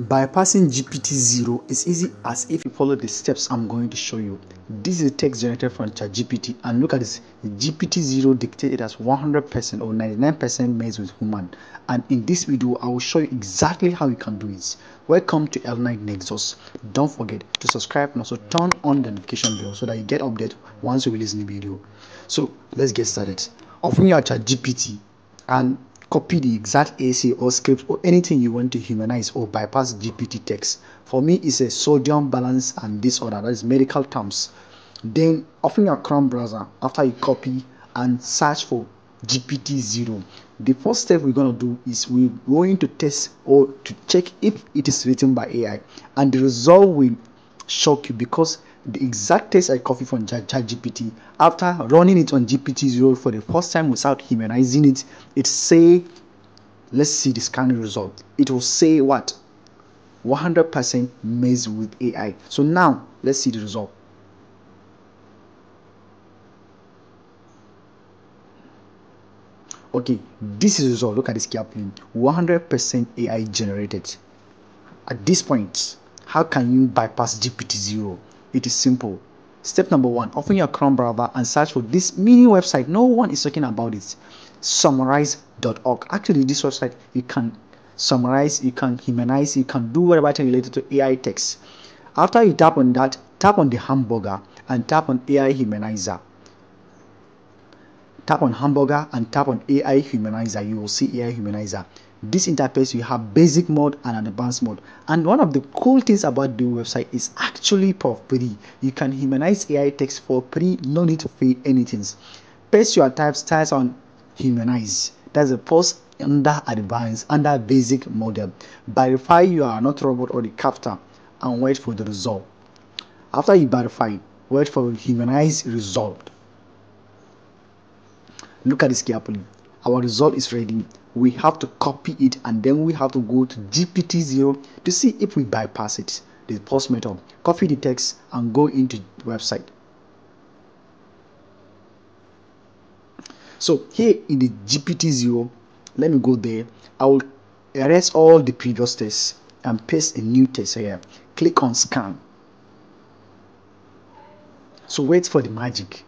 Bypassing GPTZero is easy as if you follow the steps I'm going to show you. This is a text generated from ChatGPT and look at this. GPTZero dictated as 100% or 99% made with human. And in this video, I will show you exactly how you can do it. Welcome to Eldnight Nexus. Don't forget to subscribe and also turn on the notification bell so that you get update once we release new video. So let's get started. Open your ChatGPT and copy the exact essay or script or anything you want to humanize or bypass GPT text. For me, it's a sodium balance and disorder, that is medical terms. Then open your Chrome browser after you copy and search for GPTZero. The first step we're going to do is we're going to test or to check if it is written by AI and the result will shock you because the exact text I copied from ChatGPT after running it on GPTZero for the first time without humanizing it, it say, let's see the scanning result. It will say what? 100% made with AI. So now let's see the result. Okay, this is the result. Look at this carefully. 100% AI generated. At this point, how can you bypass GPTZero? It is simple. Step number one, open your Chrome browser and search for this mini website. No one is talking about it. Summarizer.org. Actually, this website you can summarize, you can humanize, you can do whatever related to AI text. After you tap on that, tap on the hamburger and tap on AI humanizer. Tap on hamburger and tap on AI humanizer. You will see AI humanizer this interface you have basic mode and advanced mode. And one of the cool things about the website is actually for free. You can humanize ai text for free no need to pay anything. Paste your type styles on humanize. That's the post under advanced under basic model. Verify you are not robot or the CAPTCHA and wait for the result. After you verify wait for humanize result. Look at this carefully our result is ready we have to copy it and then we have to go to GPTZero to see if we bypass it. The post method, copy the text and go into the website. So here in the GPTZero, let me go there. I will erase all the previous tests and paste a new test here. Click on scan. So wait for the magic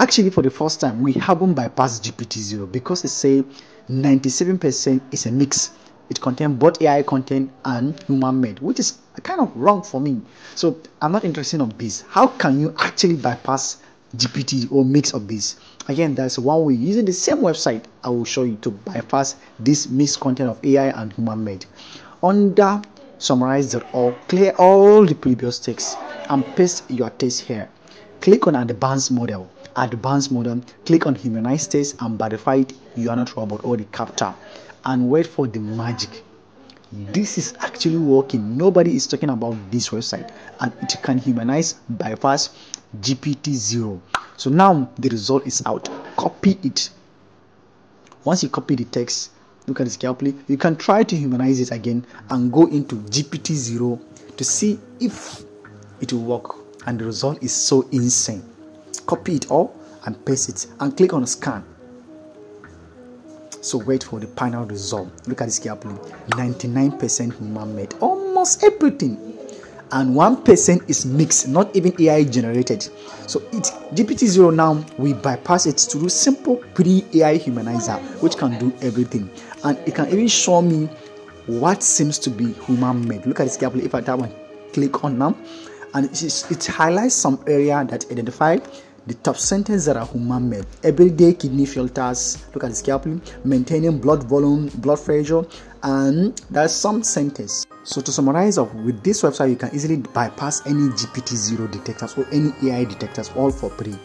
actually for the first time we haven't bypassed GPTZero because it say 97% is a mix. It contains both ai content and human made which is kind of wrong for me. So i'm not interested in this. How can you actually bypass gpt or mix of this? Again that's one way. Using the same website i will show you to bypass this mixed content of ai and human made. Under summarizer.org clear all the previous text and paste your text here click on advanced model advanced model, click on humanize test and verify it you are not robot or the CAPTCHA and wait for the magic. This is actually working. Nobody is talking about this website and it can humanize bypass GPTZero. So now the result is out. Copy it. Once you copy the text, look at this carefully. You can try to humanize it again and go into GPTZero to see if it will work. And the result is so insane. Copy it all and paste it and click on scan. So wait for the final result. Look at this carefully 99% human made almost everything. And 1% is mixed not even ai generated. So it GPTZero now we bypass it to do simple pre ai humanizer which can do everything. And it can even show me what seems to be human made look at this carefully if i tap and click on now and it, highlights some area that identify the top sentence that are human made. Everyday kidney filters look at this carefully maintaining blood volume blood pressure and there's some sentence so to summarize with this website you can easily bypass any GPTZero detectors or any ai detectors all for free